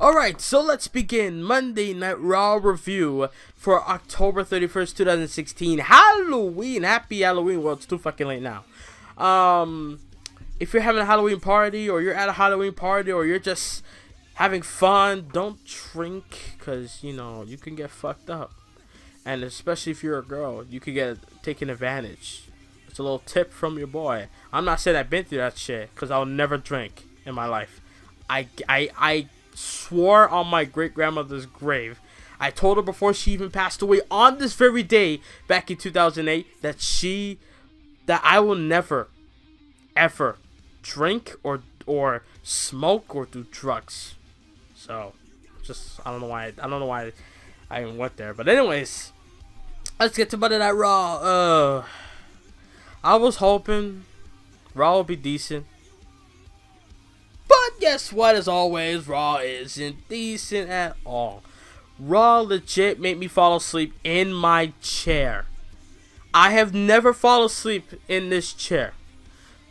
Alright, so let's begin Monday Night Raw review for October 31st, 2016. Halloween! Happy Halloween. Well, it's too fucking late now. Um, if you're having a Halloween party, or you're at a Halloween party, or you're just having fun, don't drink, because, you know, you can get fucked up. And especially if you're a girl, you could get taken advantage. It's a little tip from your boy. I'm not saying I've been through that shit, because I'll never drink in my life. I, I, I swore on my great grandmother's grave. I told her before she even passed away on this very day back in 2008 that she that I will never ever drink or or smoke or do drugs. So just I don't know why I don't know why I even went there. But anyways, let's get to Monday Night Raw. Uh I was hoping Raw would be decent. Guess what? As always, Raw isn't decent at all. Raw legit made me fall asleep in my chair. I have never fallen asleep in this chair.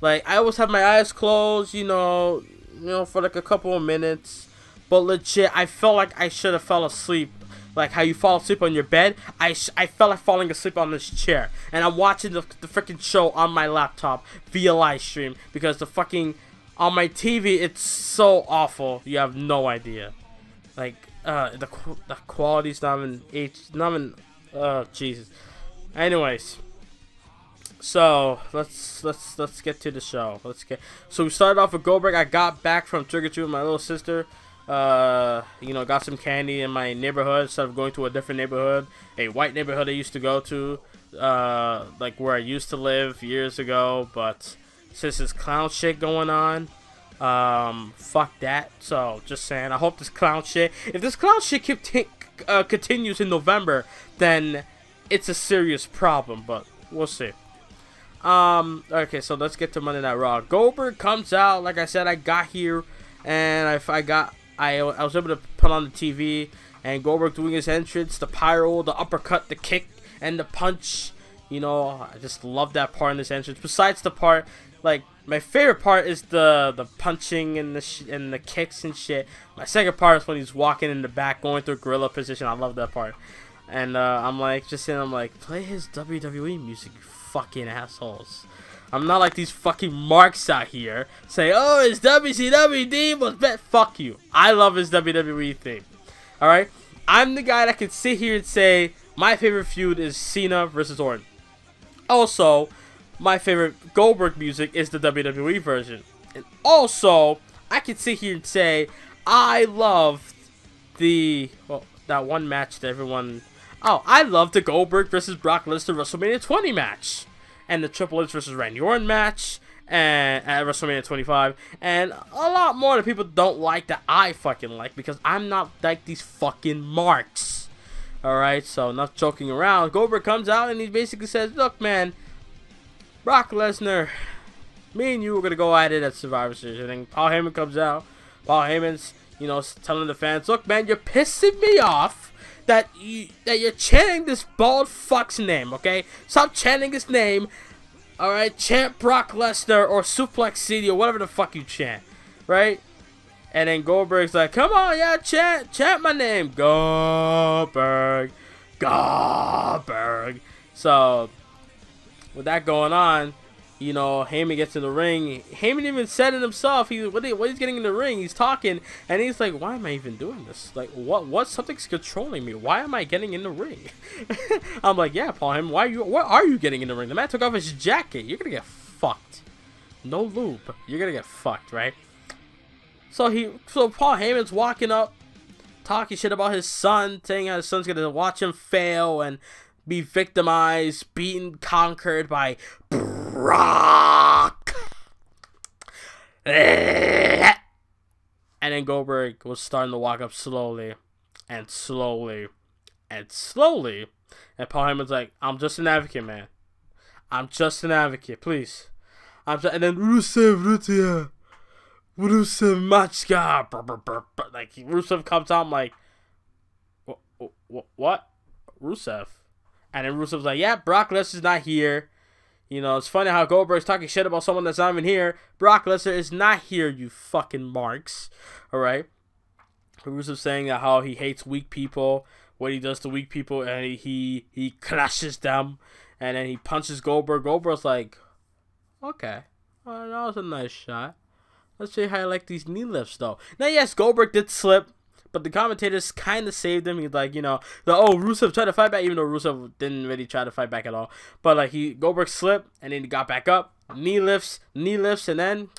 Like I always have my eyes closed, you know, you know, for like a couple of minutes. But legit, I felt like I should have fell asleep. Like how you fall asleep on your bed, I, I felt like falling asleep on this chair. And I'm watching the, the freaking show on my laptop via live stream because the fucking on my TV, it's so awful. You have no idea. Like, uh, the the quality's not even H, not even, uh, Jesus. Anyways, so let's let's let's get to the show. Let's get. So we started off with Goldberg. I got back from Trick or Treat with my little sister. Uh, you know, got some candy in my neighborhood instead of going to a different neighborhood, a white neighborhood I used to go to, uh, like where I used to live years ago, but since this clown shit going on, um, fuck that. So, just saying, I hope this clown shit, if this clown shit keep uh, continues in November, then it's a serious problem, but we'll see. Um, okay, so let's get to Monday Night Raw. Goldberg comes out, like I said, I got here, and I, I got, I, I was able to put on the TV, and Goldberg doing his entrance, the pyro, the uppercut, the kick, and the punch. You know, I just love that part in this entrance. Besides the part, like, my favorite part is the the punching and the and the kicks and shit. My second part is when he's walking in the back, going through gorilla position. I love that part. And uh, I'm like, just saying, I'm like, play his WWE music, you fucking assholes. I'm not like these fucking marks out here say, oh, it's WCW Divas, bet fuck you. I love his WWE theme. Alright? I'm the guy that can sit here and say, my favorite feud is Cena versus Orton. Also, my favorite Goldberg music is the WWE version. And also, I can sit here and say, I love the, well, that one match that everyone, oh, I love the Goldberg versus Brock Lesnar WrestleMania 20 match. And the Triple H versus Randy Orton match. And at WrestleMania 25, and a lot more that people don't like that I fucking like because I'm not like these fucking marks. Alright, so not joking around. Goldberg comes out and he basically says, Look, man, Brock Lesnar, me and you were gonna go at it at Survivor Series, and then Paul Heyman comes out. Paul Heyman's, you know, telling the fans, "Look, man, you're pissing me off that you that you're chanting this bald fuck's name. Okay, stop chanting his name. All right, chant Brock Lesnar or Suplex City or whatever the fuck you chant, right?" And then Goldberg's like, "Come on, yeah, chant, chant my name, Goldberg, Goldberg." So with that going on, you know, Heyman gets in the ring. Heyman even said it himself. He what, he, what he's getting in the ring, he's talking, and he's like, "Why am I even doing this? Like, what? What? Something's controlling me. Why am I getting in the ring?" I'm like, "Yeah, Paul Heyman. Why are you? What are you getting in the ring? The man took off his jacket. You're gonna get fucked. No loop. You're gonna get fucked, right?" So he, so Paul Heyman's walking up, talking shit about his son, saying how his son's gonna watch him fail and be victimized, beaten, conquered by Brock. And then Goldberg was starting to walk up slowly and slowly and slowly. And Paul Heyman's like, I'm just an advocate, man. I'm just an advocate, please. I'm just, and then Rusev Rutia. Rusev Machka. Like, Rusev comes out, I'm like, what? What? Rusev? And then Rusev's like, yeah, Brock Lesnar's not here. You know, it's funny how Goldberg's talking shit about someone that's not even here. Brock Lesnar is not here, you fucking marks. Alright? Rusev saying that how he hates weak people, what he does to weak people, and he he, he crushes them, and then he punches Goldberg. Goldberg's like, okay, well, that was a nice shot. Let's see how I like these knee lifts though. Now yes, Goldberg did slip, but the commentators kind of saved him. He's like, you know, the oh Rusev tried to fight back, even though Rusev didn't really try to fight back at all. But like he Goldberg slipped and then he got back up, knee lifts, knee lifts, and then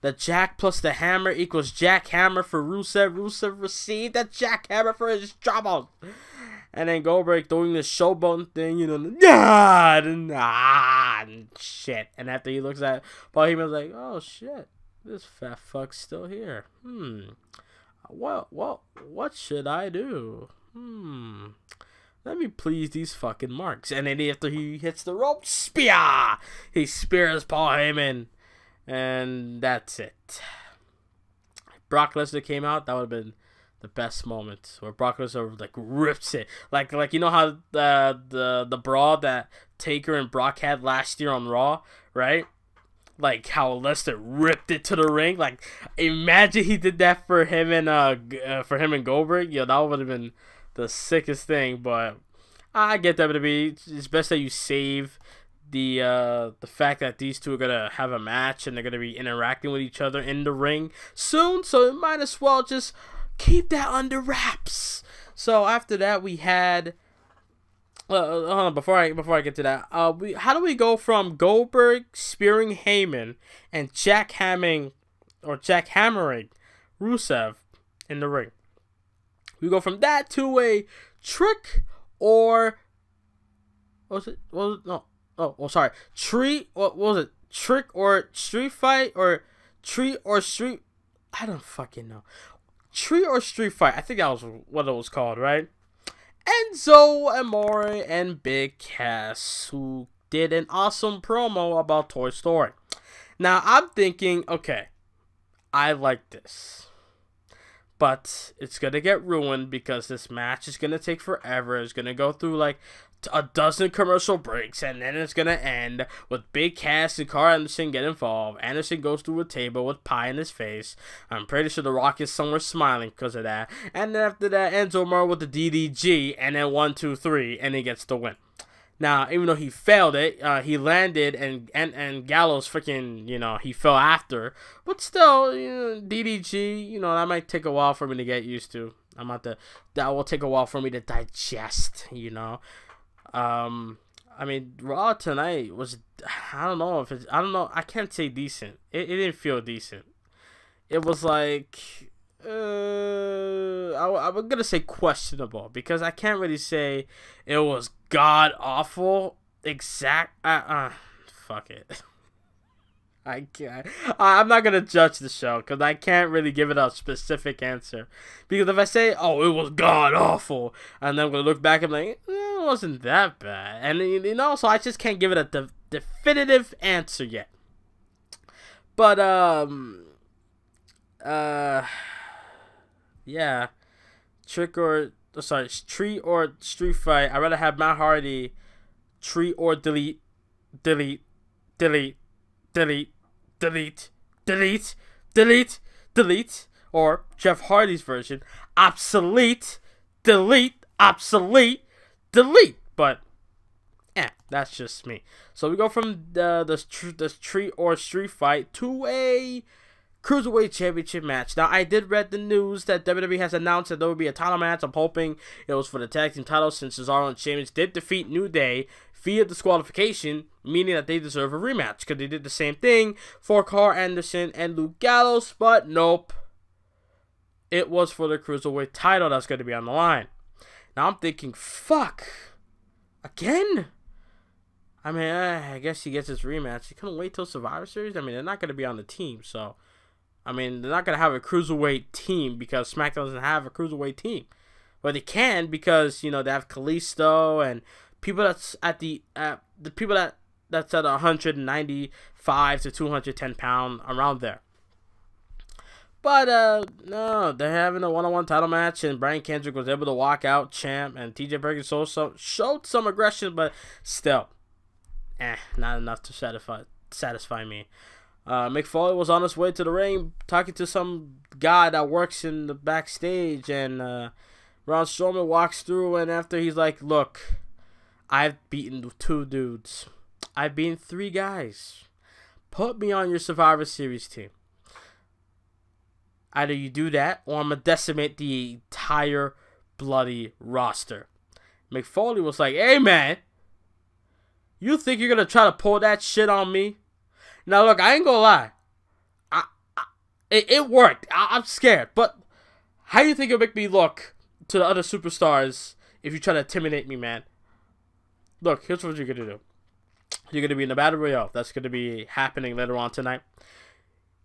the jack plus the hammer equals jackhammer for Rusev. Rusev received that jackhammer for his trouble. And then Goldberg doing the showboat thing, you know, nah, nah, shit. And after he looks at Paul Heyman's like, oh shit, this fat fuck's still here. Hmm. What, what, what should I do? Hmm. Let me please these fucking marks. And then after he hits the rope, spear! He spears Paul Heyman. And that's it. Brock Lesnar came out, that would have been the best moment where Brock Lesnar like rips it, like like you know how the the the brawl that Taker and Brock had last year on Raw, right? Like how Lesnar ripped it to the ring. Like imagine he did that for him and uh, uh for him and Goldberg. Yo, that would have been the sickest thing. But I get WWE. It's best that you save the uh, the fact that these two are gonna have a match and they're gonna be interacting with each other in the ring soon. So it might as well just keep that under wraps. So after that, we had. Uh, hold on, before I before I get to that, uh, we how do we go from Goldberg spearing Heyman and Jack hammering or Jack hammering Rusev in the ring? We go from that to a trick or what was it? What was it? No, oh, well, sorry, tree. What, what was it? Trick or street fight or tree or street? I don't fucking know. Tree or Street Fight. I think that was what it was called, right? Enzo Amore and Big Cass, who did an awesome promo about Toy Story. Now I'm thinking, okay, I like this. But it's gonna get ruined because this match is gonna take forever. It's gonna go through like a dozen commercial breaks, and then it's gonna end with Big Cass and Carl Anderson get involved. Anderson goes through a table with pie in his face. I'm pretty sure The Rock is somewhere smiling because of that. And then after that, Enzo Amore with the DDG, and then one, two, three, and he gets the win. Now, even though he failed it, uh, he landed and, and and Gallows freaking, you know, he fell after. But still, you know, DDG, you know, that might take a while for me to get used to. I'm at the that will take a while for me to digest, you know. Um, I mean, Raw tonight was I don't know if it's I don't know I can't say decent. It, it didn't feel decent. It was like uh, I, I'm gonna say questionable because I can't really say it was god awful. Exact. Uh, uh fuck it. I can't. I'm not gonna judge the show because I can't really give it a specific answer. Because if I say, "Oh, it was god awful," and then we look back and like, eh, it wasn't that bad, and you know, so I just can't give it a de- definitive answer yet. But um, uh, yeah, trick or oh, sorry, tree or street fight. I'd rather have Matt Hardy, tree or delete, delete, delete delete, delete, delete, delete, delete, or Jeff Hardy's version, obsolete, delete, obsolete, delete. But, eh, that's just me. So we go from the the the tree or street fight to a Cruiserweight Championship match. Now, I did read the news that WWE has announced that there will be a title match. I'm hoping it was for the tag team title since Cesaro and Sheamus did defeat New Day via disqualification, meaning that they deserve a rematch because they did the same thing for Carl Anderson and Luke Gallows, but nope. It was for the Cruiserweight title that's going to be on the line. Now I'm thinking, fuck. Again? I mean, I guess he gets his rematch. He couldn't wait till Survivor Series. I mean, they're not going to be on the team, so I mean, they're not gonna have a cruiserweight team because SmackDown doesn't have a cruiserweight team. But they can because you know they have Kalisto and people that's at the uh, the people that that's at 195 to 210 pound around there. But uh no, they're having a one-on-one title match, and Brian Kendrick was able to walk out champ, and T.J. Perkins also showed some aggression, but still, eh, not enough to satisfy satisfy me. Uh, Mick Foley was on his way to the ring talking to some guy that works in the backstage, and uh, Braun Strowman walks through, and after he's like, "Look, I've beaten two dudes. I've beaten three guys. Put me on your Survivor Series team. Either you do that, or I'm gonna decimate the entire bloody roster." Mick Foley was like, "Hey man, you think you're gonna try to pull that shit on me?" Now look, I ain't gonna lie. It, it worked. I, am scared, but how do you think it'll make me look to the other superstars if you try to intimidate me, man? Look, here's what you're gonna do. You're gonna be in the battle royale. That's gonna be happening later on tonight.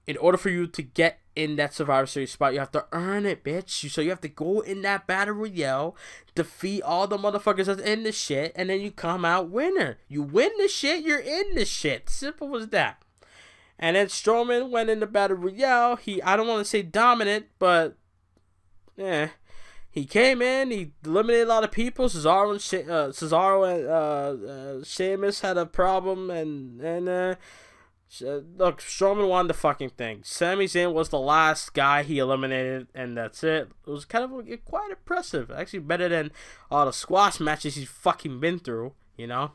In order for you to get in that Survivor Series spot, you have to earn it, bitch. So you have to go in that battle royale, defeat all the motherfuckers that's in the shit, and then you come out winner. You win the shit, you're in the shit. Simple as that. And then Strowman went in the battle royale. He I don't want to say dominant, but yeah, he came in. He eliminated a lot of people. Cesaro and uh, Cesaro and uh, uh, Sheamus had a problem, and and uh, look, Strowman won the fucking thing. Sami Zayn was the last guy he eliminated, and that's it. It was kind of quite impressive. Actually, better than all the squash matches he's fucking been through. You know.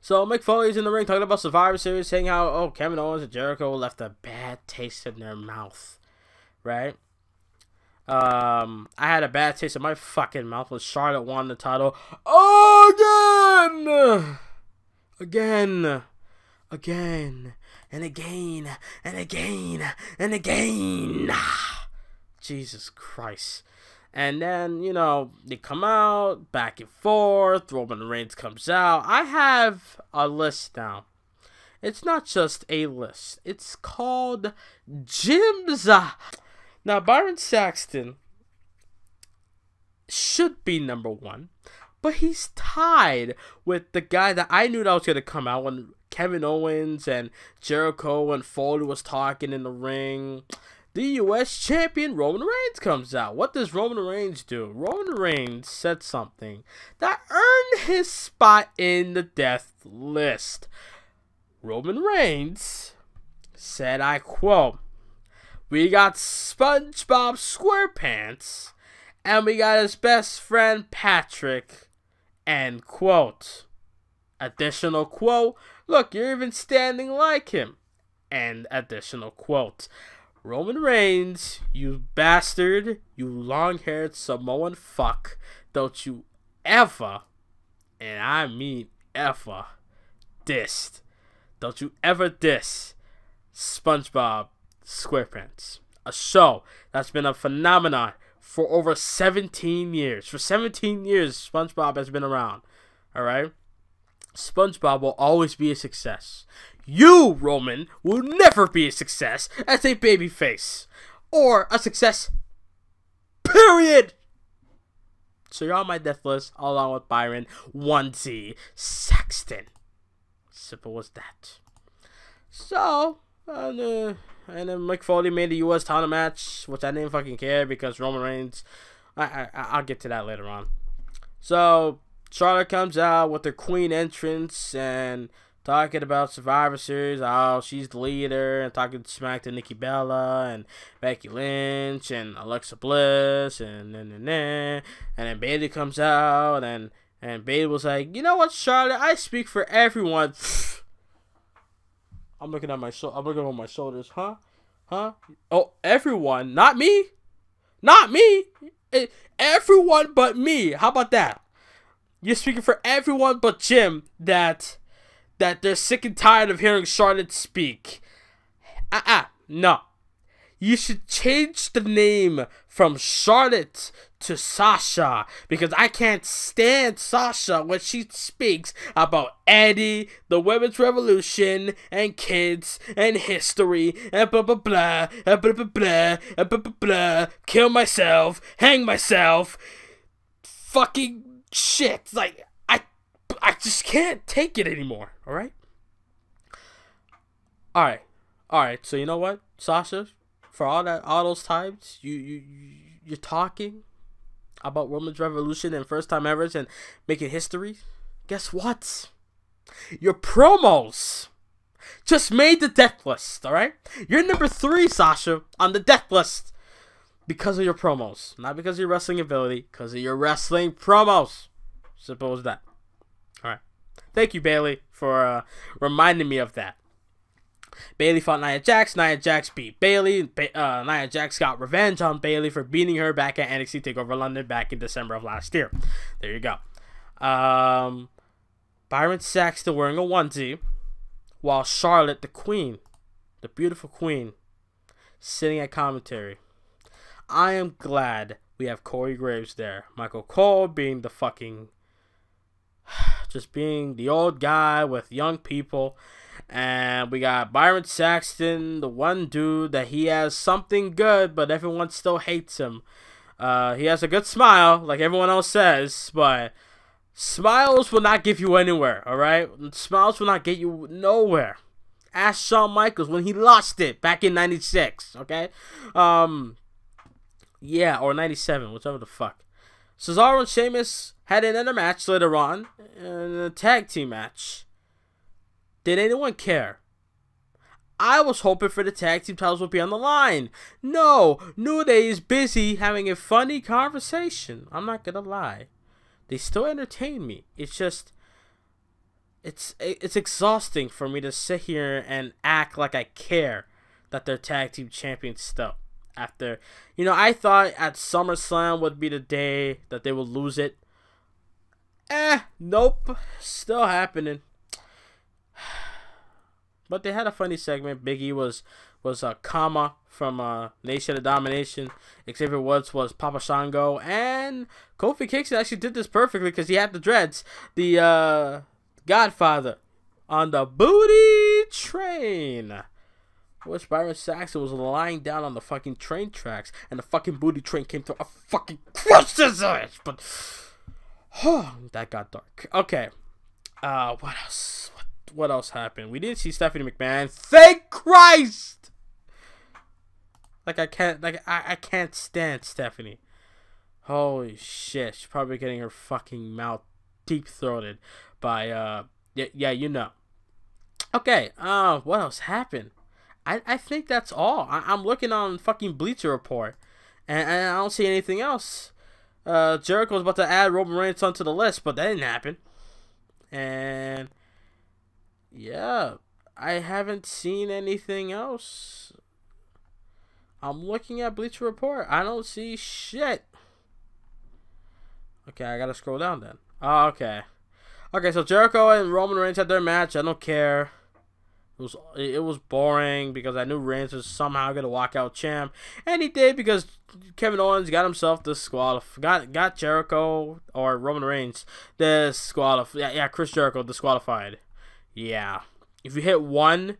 So Mick Foley's in the ring talking about Survivor Series, saying how oh Kevin Owens and Jericho left a bad taste in their mouth, right? Um, I had a bad taste in my fucking mouth when Charlotte won the title again, again, again, and again, and again, and again. Jesus Christ. And then, you know, they come out back and forth. Roman Reigns comes out. I have a list now. It's not just a list, it's called Jim's. Now, Byron Saxton should be number one, but he's tied with the guy that I knew that was going to come out when Kevin Owens and Jericho and Foley was talking in the ring the U.S. champion Roman Reigns comes out. What does Roman Reigns do? Roman Reigns said something that earned his spot in the death list. Roman Reigns said, I quote, We got SpongeBob SquarePants and we got his best friend Patrick. End quote. Additional quote, Look, you're even standing like him. And additional quote. Roman Reigns, you bastard, you long haired Samoan fuck, don't you ever, and I mean ever, dissed. Don't you ever diss SpongeBob SquarePants. A show that's been a phenomenon for over 17 years. For 17 years, SpongeBob has been around. Alright? SpongeBob will always be a success. You, Roman, will never be a success as a babyface. Or a success. Period! So you're on my death list along with Byron 1Z Saxton. Simple as that. So, uh, and then Mick Foley made the U.S. title match, which I didn't fucking care because Roman Reigns. I, I I'll get to that later on. So Charlotte comes out with her Queen entrance and talking about Survivor Series, how she's the leader, and talking smack to Nikki Bella and Becky Lynch and Alexa Bliss, and then and then and then Bayley comes out, and and Bayley was like, you know what, Charlotte, I speak for everyone. I'm looking at my I'm looking on my shoulders, huh, huh? Oh, everyone, not me, not me, it, everyone but me. How about that? You're speaking for everyone but Jim. That that they're sick and tired of hearing Charlotte speak. Ah, uh, uh no. You should change the name from Charlotte to Sasha because I can't stand Sasha when she speaks about Eddie, the women's revolution, and kids, and history, and blah blah blah, and blah blah blah, and blah blah blah, kill myself, hang myself, fucking shit. Like, I I just can't take it anymore. All right. All right. All right. So you know what, Sasha, for all that, all those times you you you're talking about Roman's revolution and first time ever and making history. Guess what? Your promos Just made the death list, alright? You're number three, Sasha, on the death list. Because of your promos. Not because of your wrestling ability, because of your wrestling promos. Suppose that. Alright. Thank you, Bayley, for uh, reminding me of that. Bayley fought Nia Jax. Nia Jax beat Bayley. Ba- uh, Nia Jax got revenge on Bayley for beating her back at NXT Takeover London back in December of last year. There you go. Um, Byron Saxton wearing a onesie, while Charlotte, the Queen, the beautiful Queen, sitting at commentary. I am glad we have Corey Graves there. Michael Cole being the fucking just being the old guy with young people. And we got Byron Saxton, the one dude that he has something good, but everyone still hates him. Uh, he has a good smile, like everyone else says, but smiles will not get you anywhere, alright? Smiles will not get you nowhere. Ask Shawn Michaels when he lost it back in 96, okay? Um, yeah, or 97, whichever the fuck. Cesaro and Sheamus had another match later on, in a tag team match. Did anyone care? I was hoping for the tag team titles would be on the line. No, New Day is busy having a funny conversation. I'm not gonna lie. They still entertain me. It's just it's it's exhausting for me to sit here and act like I care that they're tag team champions still. After you know, I thought at SummerSlam would be the day that they would lose it. Eh, nope. Still happening. But they had a funny segment. Biggie was was a uh, Kama from uh, Nation of Domination. Xavier Woods was Papa Shango, and Kofi Kingston actually did this perfectly because he had the dreads. The uh, Godfather on the booty train. Which Byron Saxton was lying down on the fucking train tracks, and the fucking booty train came through. a fucking crushed his ass, but oh, that got dark. Okay, uh, what else? What else happened? We didn't see Stephanie McMahon. Thank Christ! Like I can't like I, I can't stand Stephanie. Holy shit, she's probably getting her fucking mouth deep throated by uh yeah, yeah, you know. Okay, uh what else happened? I, I think that's all. I, am looking on fucking Bleacher Report and, and I don't see anything else. Uh Jericho was about to add Roman Reigns onto the list, but that didn't happen. And yeah, I haven't seen anything else. I'm looking at Bleacher Report. I don't see shit. Okay, I gotta scroll down then. Oh, okay. Okay, so Jericho and Roman Reigns had their match. I don't care. It was it was boring because I knew Reigns was somehow gonna walk out champ, and he did because Kevin Owens got himself disqualified, got got Jericho or Roman Reigns disqualified. Yeah, yeah, Chris Jericho disqualified. Yeah. If you hit one,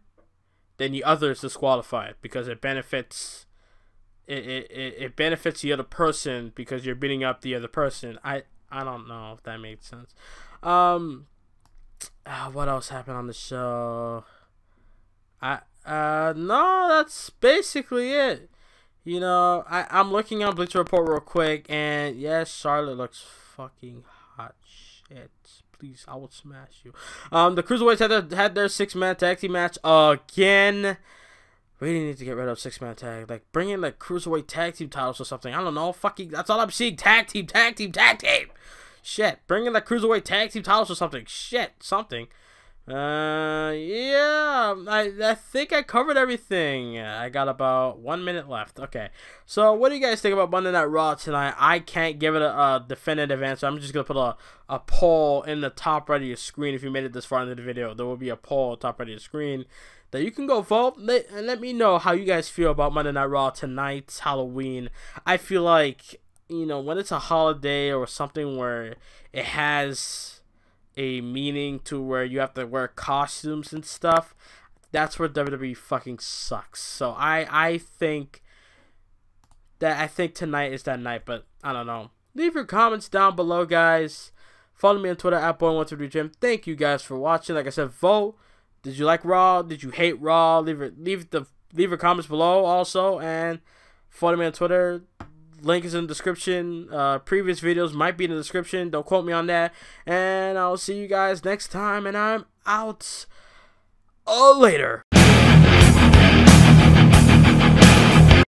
then the other is disqualified because it benefits it, it, it benefits the other person because you're beating up the other person. I I don't know if that makes sense. Um uh, what else happened on the show? I uh no, that's basically it. You know, I I'm looking on Bleacher Report real quick and yes, Charlotte looks fucking hot shit please, I will smash you. Um, the Cruiserweights had their, had their six man tag team match again. We need to get rid of six man tag. Like, bring in like Cruiserweight tag team titles or something. I don't know. Fucking, that's all I'm seeing. Tag team, tag team, tag team. Shit. Bring in the Cruiserweight tag team titles or something. Shit. Something. Uh, yeah, I, I think I covered everything. I got about one minute left. Okay, so what do you guys think about Monday Night Raw tonight? I can't give it a, a definitive answer. I'm just gonna put a, a poll in the top right of your screen. If you made it this far into the video, there will be a poll top right of your screen that you can go vote let, and let me know how you guys feel about Monday Night Raw tonight, Halloween. I feel like you know when it's a holiday or something where it has a meaning to where you have to wear costumes and stuff, that's where WWE fucking sucks. So I I think that I think tonight is that night, but I don't know. Leave your comments down below, guys. Follow me on Twitter at Boy123Jim. Thank you guys for watching. Like I said, vote. Did you like Raw? Did you hate Raw? Leave it leave the leave your comments below also and follow me on Twitter link is in the description. Uh, previous videos might be in the description. Don't quote me on that. And I'll see you guys next time. And I'm out. later.